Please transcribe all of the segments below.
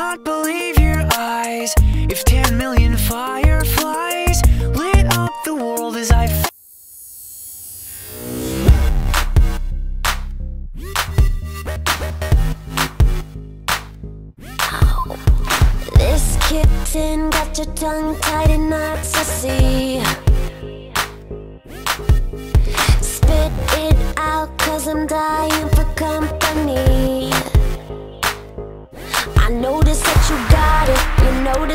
not believe your eyes if 10 million fireflies lit up the world as I. This kitten got your tongue tied in knots, I see. Spit it out, cause I'm dying for company.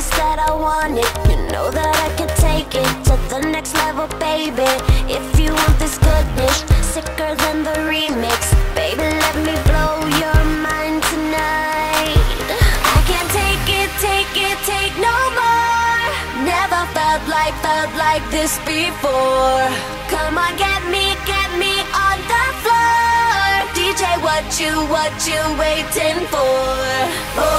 That I want it. You know that I can take it to the next level, baby. If you want this goodness, sicker than the remix, baby, let me blow your mind tonight. I can't take it, take it, take no more. Never felt like, felt like this before. Come on, get me, get me on the floor. DJ, what you, what you waiting for? Oh.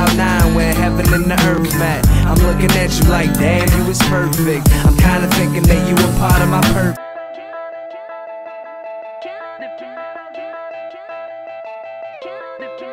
cloud nine where heaven and the earth met. I'm looking at you like, damn, you was perfect. I'm kinda thinking that you were part of my purpose. Can, can, can,